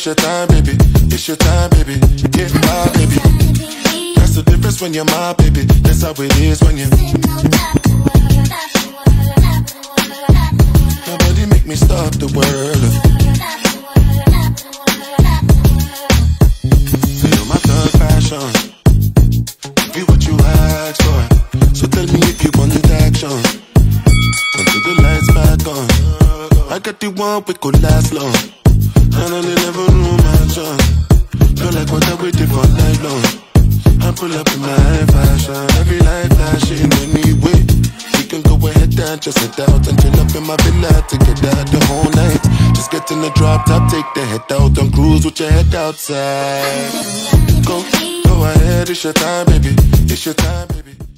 It's your time, baby. It's your time, baby. Get my baby. That's the difference when you're my baby. That's how it is when you. Nobody make me stop the world. I got the one we could last long. And I never knew my chance. Feel like what I waited for night long. I pull up in my fashion. Every light flashing anyway. We can go ahead and just head out and chill up in my villa to get out the whole night. Just get in the drop top, take the head out and cruise with your head outside. Go, go ahead, it's your time, baby. It's your time, baby.